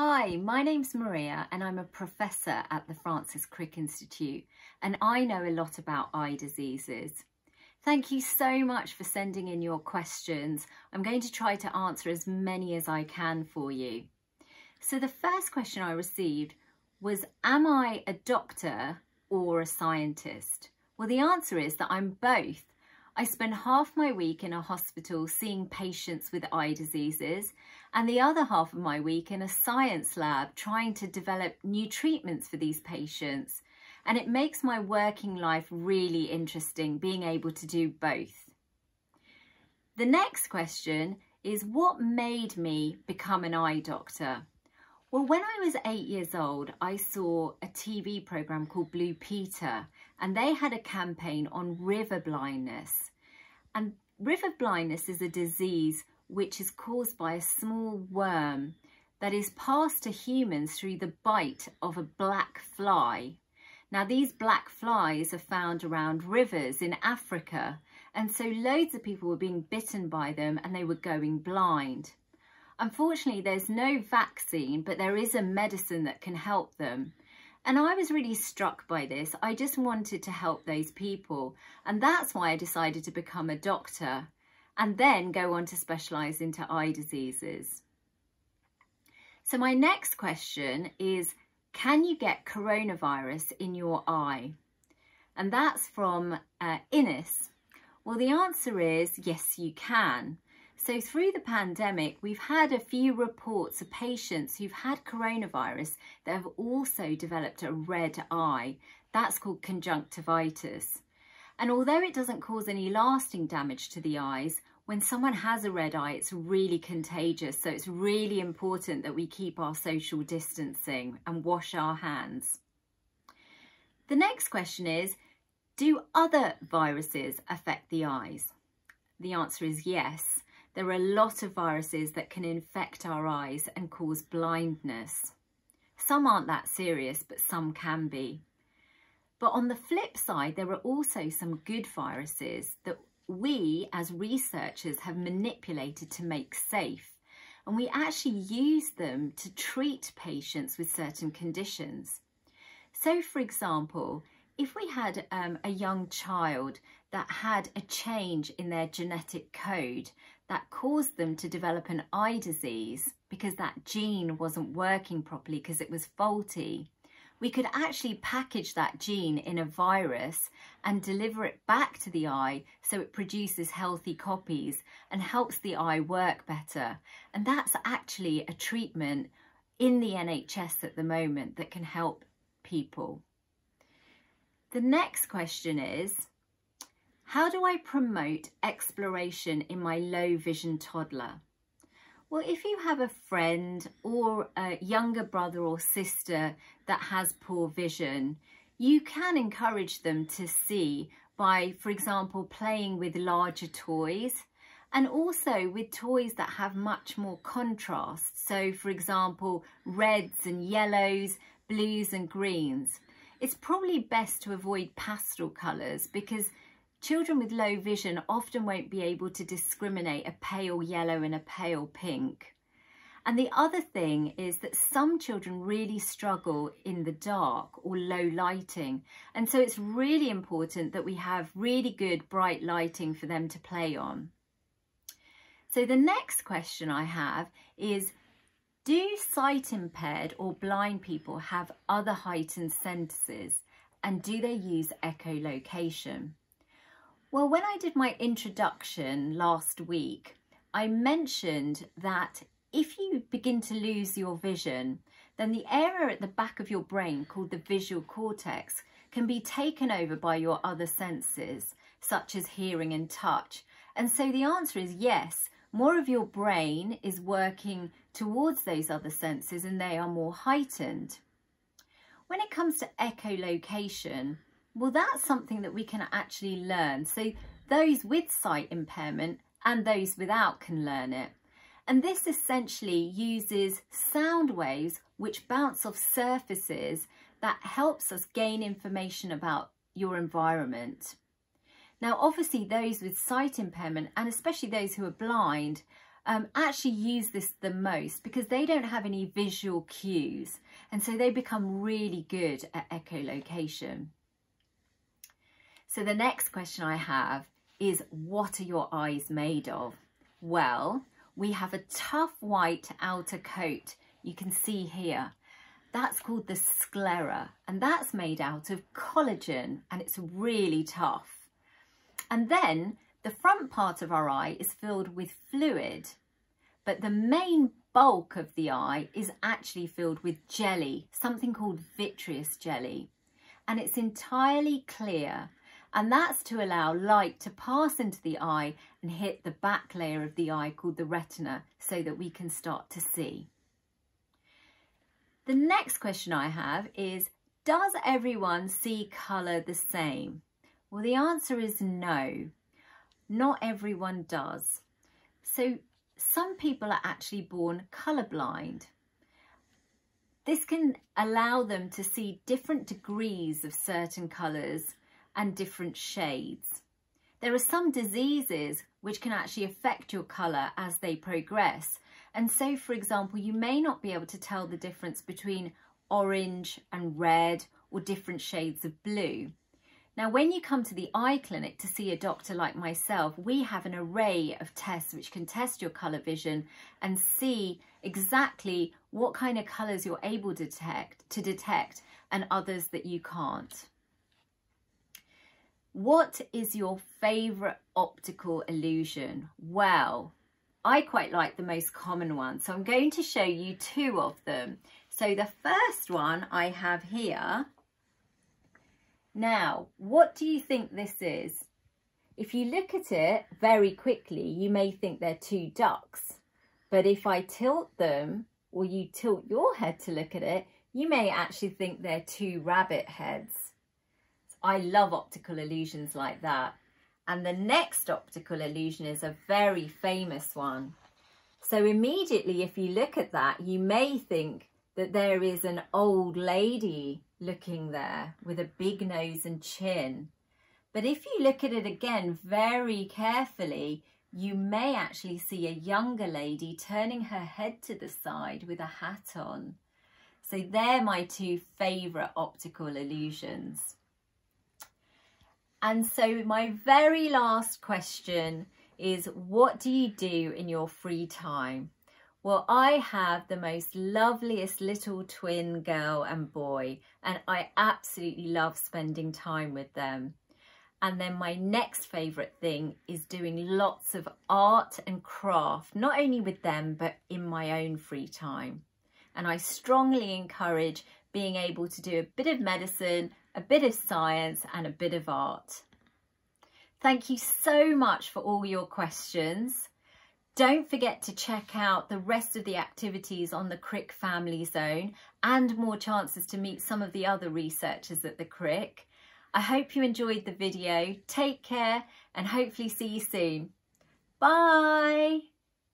Hi, my name's Mariya and I'm a professor at the Francis Crick Institute and I know a lot about eye diseases. Thank you so much for sending in your questions. I'm going to try to answer as many as I can for you. So the first question I received was, am I a doctor or a scientist? Well, the answer is that I'm both. I spend half my week in a hospital seeing patients with eye diseases and the other half of my week in a science lab trying to develop new treatments for these patients. And it makes my working life really interesting being able to do both. The next question is what made me become an eye doctor? Well, when I was eight years old, I saw a TV program called Blue Peter, and they had a campaign on river blindness. And river blindness is a disease which is caused by a small worm that is passed to humans through the bite of a black fly. Now, these black flies are found around rivers in Africa, and so loads of people were being bitten by them and they were going blind. Unfortunately, there's no vaccine, but there is a medicine that can help them. And I was really struck by this. I just wanted to help those people. And that's why I decided to become a doctor and then go on to specialise into eye diseases. So my next question is, can you get coronavirus in your eye? And that's from uh, Innes. Well, the answer is yes, you can. So through the pandemic, we've had a few reports of patients who've had coronavirus that have also developed a red eye. That's called conjunctivitis. And although it doesn't cause any lasting damage to the eyes, when someone has a red eye, it's really contagious. So it's really important that we keep our social distancing and wash our hands. The next question is, do other viruses affect the eyes? The answer is yes. There are a lot of viruses that can infect our eyes and cause blindness. Some aren't that serious, but some can be. But on the flip side, there are also some good viruses that we as researchers have manipulated to make safe. And we actually use them to treat patients with certain conditions. So for example, if we had um, a young child that had a change in their genetic code that caused them to develop an eye disease because that gene wasn't working properly because it was faulty, we could actually package that gene in a virus and deliver it back to the eye so it produces healthy copies and helps the eye work better. And that's actually a treatment in the NHS at the moment that can help people. The next question is, how do I promote exploration in my low vision toddler? Well, if you have a friend or a younger brother or sister that has poor vision, you can encourage them to see by, for example, playing with larger toys and also with toys that have much more contrast. So, for example, reds and yellows, blues and greens. It's probably best to avoid pastel colours because Children with low vision often won't be able to discriminate a pale yellow and a pale pink. And the other thing is that some children really struggle in the dark or low lighting. And so it's really important that we have really good bright lighting for them to play on. So the next question I have is, do sight impaired or blind people have other heightened senses and do they use echolocation? Well, when I did my introduction last week, I mentioned that if you begin to lose your vision, then the area at the back of your brain called the visual cortex can be taken over by your other senses, such as hearing and touch. And so the answer is yes, more of your brain is working towards those other senses and they are more heightened. When it comes to echolocation, well, that's something that we can actually learn. So those with sight impairment and those without can learn it. And this essentially uses sound waves which bounce off surfaces that helps us gain information about your environment. Now, obviously those with sight impairment and especially those who are blind um, actually use this the most because they don't have any visual cues and so they become really good at echolocation. So the next question I have is what are your eyes made of? Well, we have a tough white outer coat you can see here. That's called the sclera and that's made out of collagen and it's really tough. And then the front part of our eye is filled with fluid, but the main bulk of the eye is actually filled with jelly, something called vitreous jelly. And it's entirely clear and that's to allow light to pass into the eye and hit the back layer of the eye called the retina so that we can start to see. The next question I have is, does everyone see colour the same? Well, the answer is no. Not everyone does. So some people are actually born colourblind. This can allow them to see different degrees of certain colours and different shades. There are some diseases which can actually affect your colour as they progress. And so, for example, you may not be able to tell the difference between orange and red or different shades of blue. Now, when you come to the eye clinic to see a doctor like myself, we have an array of tests which can test your colour vision and see exactly what kind of colours you're able to detect, to detect and others that you can't. What is your favourite optical illusion? Well, I quite like the most common one, so I'm going to show you two of them. So the first one I have here now, what do you think this is? If you look at it very quickly, you may think they're two ducks. But if I tilt them, or you tilt your head to look at it, you may actually think they're two rabbit heads. I love optical illusions like that. And the next optical illusion is a very famous one. So immediately, if you look at that, you may think that there is an old lady looking there with a big nose and chin. But if you look at it again very carefully, you may actually see a younger lady turning her head to the side with a hat on. So they're my two favourite optical illusions. And so my very last question is what do you do in your free time? Well, I have the most loveliest little twin girl and boy, and I absolutely love spending time with them. And then my next favourite thing is doing lots of art and craft, not only with them, but in my own free time. And I strongly encourage being able to do a bit of medicine, a bit of science, and a bit of art. Thank you so much for all your questions. Don't forget to check out the rest of the activities on the Crick Family Zone and more chances to meet some of the other researchers at the Crick. I hope you enjoyed the video. Take care and hopefully see you soon. Bye!